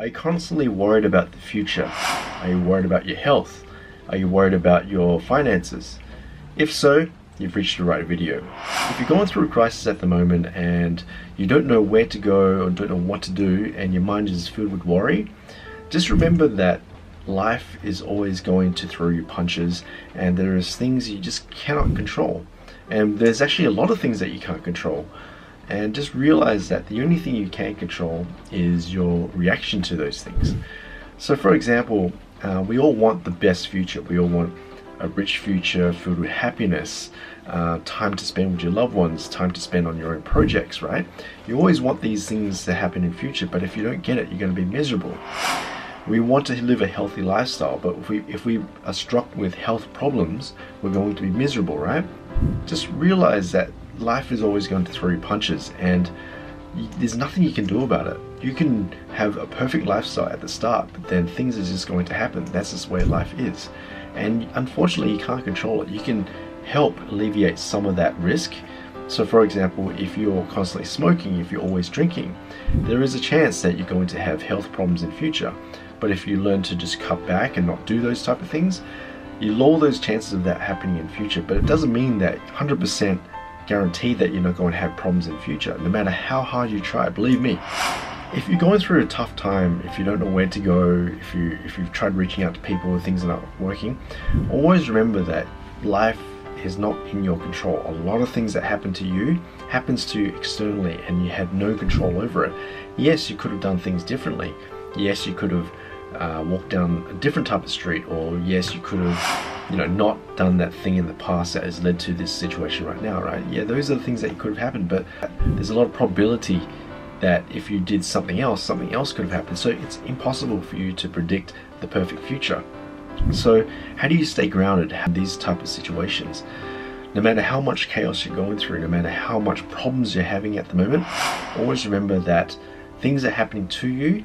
Are you constantly worried about the future? Are you worried about your health? Are you worried about your finances? If so, you've reached the right video. If you're going through a crisis at the moment and you don't know where to go or don't know what to do and your mind is filled with worry, just remember that life is always going to throw you punches and there is things you just cannot control. And there's actually a lot of things that you can't control and just realize that the only thing you can control is your reaction to those things. So, for example, uh, we all want the best future. We all want a rich future filled with happiness, uh, time to spend with your loved ones, time to spend on your own projects, right? You always want these things to happen in future, but if you don't get it, you're going to be miserable. We want to live a healthy lifestyle, but if we if we are struck with health problems, we're going to be miserable, right? Just realize that life is always going to throw you punches and there's nothing you can do about it. You can have a perfect lifestyle at the start, but then things are just going to happen. That's just where life is. And unfortunately, you can't control it. You can help alleviate some of that risk. So, for example, if you're constantly smoking, if you're always drinking, there is a chance that you're going to have health problems in future. But if you learn to just cut back and not do those type of things, you lower those chances of that happening in future. But it doesn't mean that 100% guarantee that you're not going to have problems in future, no matter how hard you try. Believe me, if you're going through a tough time, if you don't know where to go, if you if you've tried reaching out to people and things are not working, always remember that life is not in your control. A lot of things that happen to you happens to you externally and you had no control over it. Yes, you could have done things differently. Yes, you could have uh, walked down a different type of street, or yes, you could have you know, not done that thing in the past that has led to this situation right now, right? Yeah, those are the things that could have happened, but there's a lot of probability that if you did something else, something else could have happened. So it's impossible for you to predict the perfect future. So how do you stay grounded in these type of situations? No matter how much chaos you're going through, no matter how much problems you're having at the moment, always remember that things are happening to you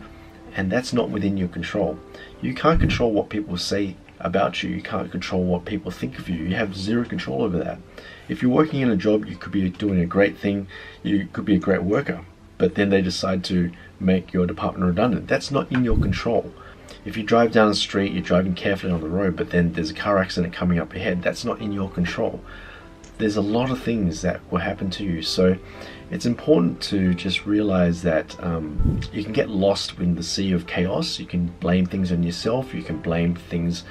and that's not within your control. You can't control what people say about you. You can't control what people think of you. You have zero control over that. If you're working in a job, you could be doing a great thing, you could be a great worker, but then they decide to make your department redundant. That's not in your control. If you drive down the street, you're driving carefully on the road, but then there's a car accident coming up ahead, that's not in your control. There's a lot of things that will happen to you. So it's important to just realize that um, you can get lost in the sea of chaos. You can blame things on yourself, you can blame things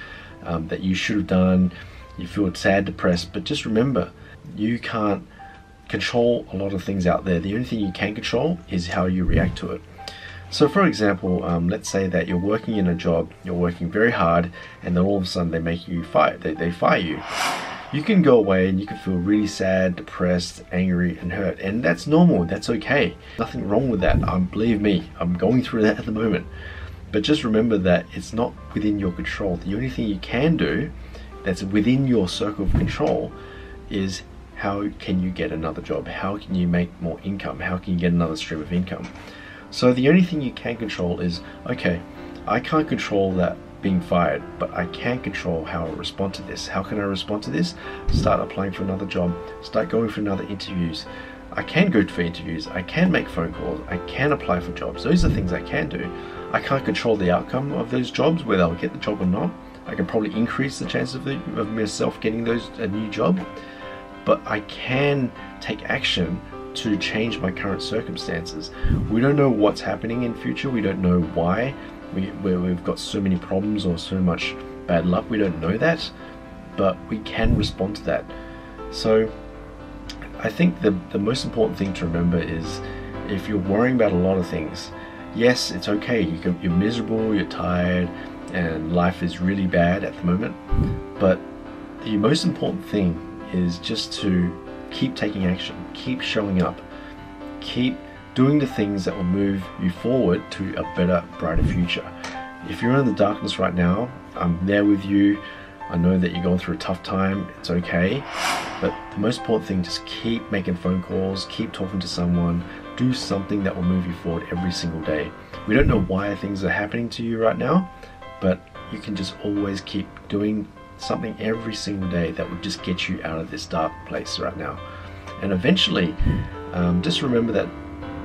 um, that you should have done. You feel sad, depressed, but just remember, you can't control a lot of things out there. The only thing you can control is how you react to it. So, for example, um, let's say that you're working in a job, you're working very hard, and then all of a sudden they make you fire. They, they fire you. You can go away and you can feel really sad, depressed, angry, and hurt, and that's normal. That's okay. Nothing wrong with that. Um, believe me, I'm going through that at the moment. But just remember that it's not within your control. The only thing you can do that's within your circle of control is how can you get another job? How can you make more income? How can you get another stream of income? So the only thing you can control is okay, I can't control that being fired, but I can control how I respond to this. How can I respond to this? Start applying for another job, start going for another interviews. I can go for interviews, I can make phone calls, I can apply for jobs. Those are things I can do. I can't control the outcome of those jobs, whether I'll get the job or not. I can probably increase the chance of, the, of myself getting those a new job, but I can take action to change my current circumstances. We don't know what's happening in future. We don't know why we, we've got so many problems or so much bad luck. We don't know that, but we can respond to that. So I think the, the most important thing to remember is if you're worrying about a lot of things, yes, it's okay. You can, you're miserable, you're tired, and life is really bad at the moment. But the most important thing is just to keep taking action, keep showing up, keep doing the things that will move you forward to a better, brighter future. If you're in the darkness right now, I'm there with you. I know that you're going through a tough time. It's okay. But the most important thing, just keep making phone calls, keep talking to someone, do something that will move you forward every single day. We don't know why things are happening to you right now, but you can just always keep doing something every single day that will just get you out of this dark place right now. And eventually, um, just remember that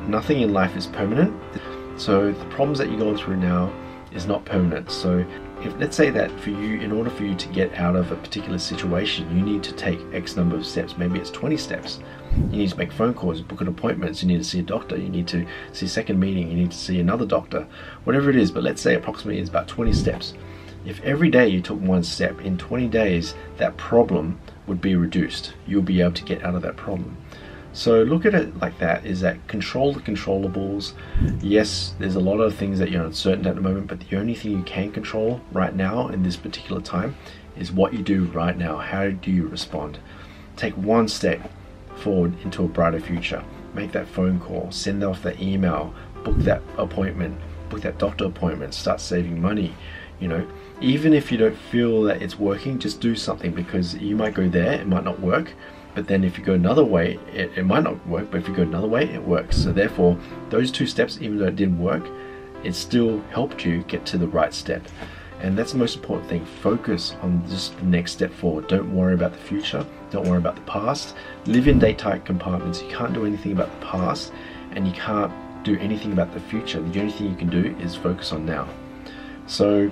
nothing in life is permanent. So the problems that you're going through now is not permanent. So if let's say that for you, in order for you to get out of a particular situation, you need to take X number of steps. Maybe it's 20 steps. You need to make phone calls, book an appointment. You need to see a doctor. You need to see a second meeting. You need to see another doctor. Whatever it is, but let's say approximately it's about 20 steps. If every day you took one step, in 20 days that problem would be reduced. You'll be able to get out of that problem. So look at it like that, is that control the controllables. Yes, there's a lot of things that you're uncertain at the moment, but the only thing you can control right now in this particular time is what you do right now. How do you respond? Take one step forward into a brighter future. Make that phone call, send off that email, book that appointment, book that doctor appointment, start saving money. You know, even if you don't feel that it's working, just do something because you might go there, it might not work but then if you go another way it, it might not work but if you go another way it works. So therefore those two steps even though it didn't work it still helped you get to the right step. And that's the most important thing. Focus on just the next step forward. Don't worry about the future. Don't worry about the past. Live in day tight compartments. You can't do anything about the past and you can't do anything about the future. The only thing you can do is focus on now. So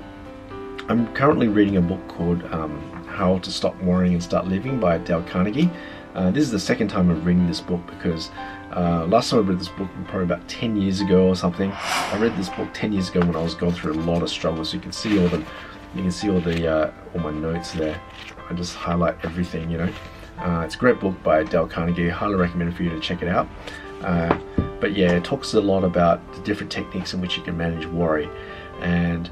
I'm currently reading a book called um, How to Stop Worrying and Start Living by Dale Carnegie. Uh, this is the second time I'm reading this book because uh, last time I read this book probably about 10 years ago or something. I read this book 10 years ago when I was going through a lot of struggles. You can see all the, you can see all the, uh, all my notes there. I just highlight everything, you know. Uh, it's a great book by Dale Carnegie. Highly recommend for you to check it out. Uh, but yeah, it talks a lot about the different techniques in which you can manage worry and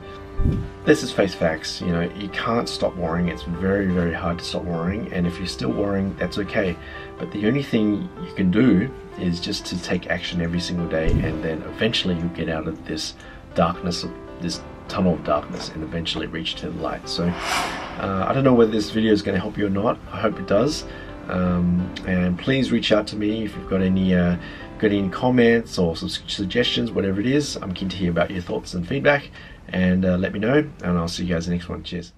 this is face facts. You know, you can't stop worrying. It's very, very hard to stop worrying. And if you're still worrying, that's okay. But the only thing you can do is just to take action every single day, and then eventually you'll get out of this darkness, this tunnel of darkness, and eventually reach to the light. So uh, I don't know whether this video is going to help you or not. I hope it does. Um, and please reach out to me if you've got any uh, got any comments or some suggestions, whatever it is. I'm keen to hear about your thoughts and feedback and uh, let me know and I'll see you guys in the next one. Cheers.